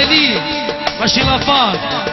جديد وخلافات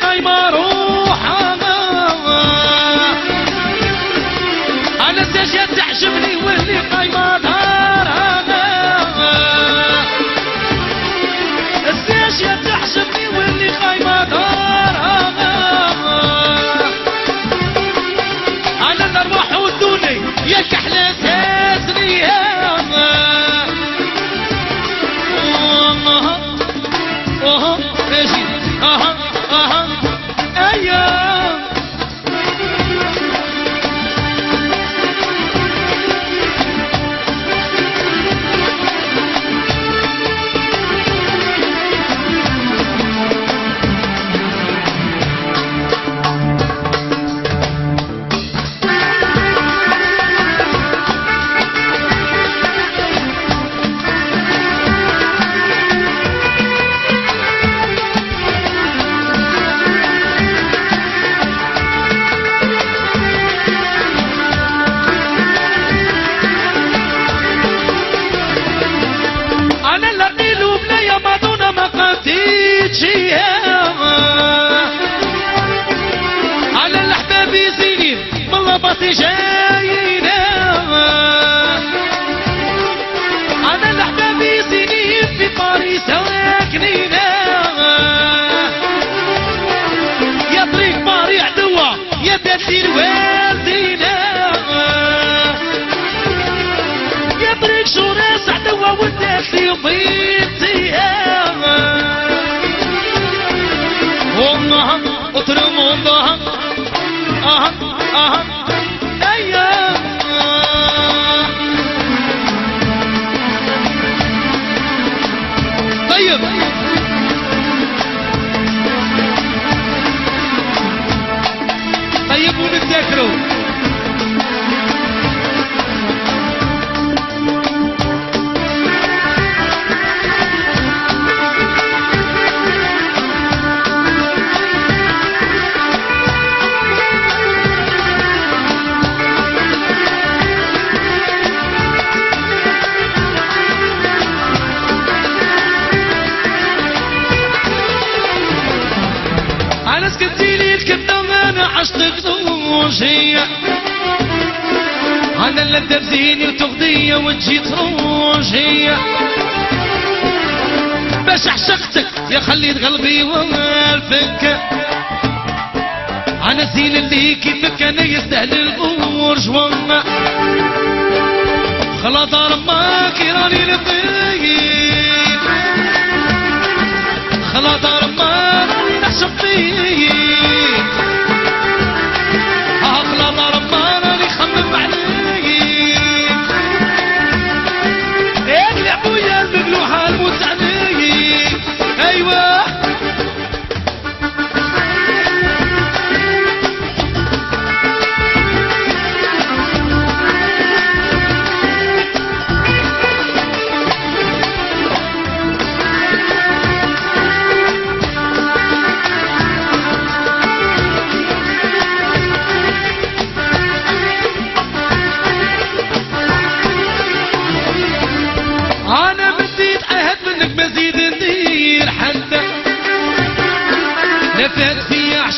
caimarones. اطرم ضهر آه آه أيام طيب عشتك طوشية أنا اللي تبديني وتغضية وتجي تروشية باش عشقتك يا خليت قلبي والفك أنا الزين اللي كيفك أنا يستاهل البرج وما. خلاص رماك راني لبيا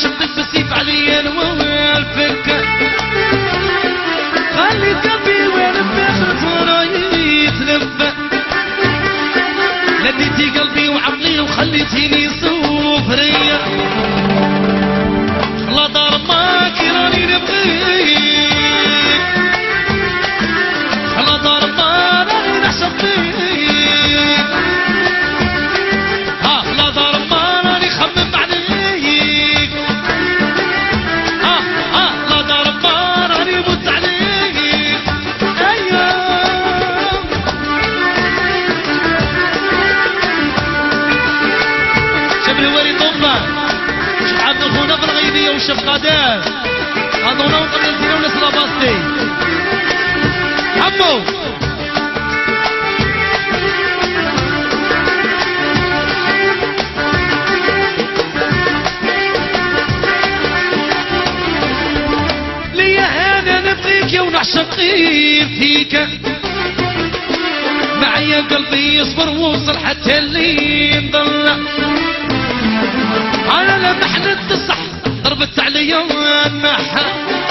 شبك بالسيف علي والفكة خلي قلبي وين بآخر فرايي يتلفى لديتي قلبي وعقلي وخليتيني بقدر أظنون قبل الفنون السلاباستي حمو ونعشق فيك معي قلبي يصبر ووصل حتى اللي يضل أنا لمحنة حنت الصح ضربت علي النحا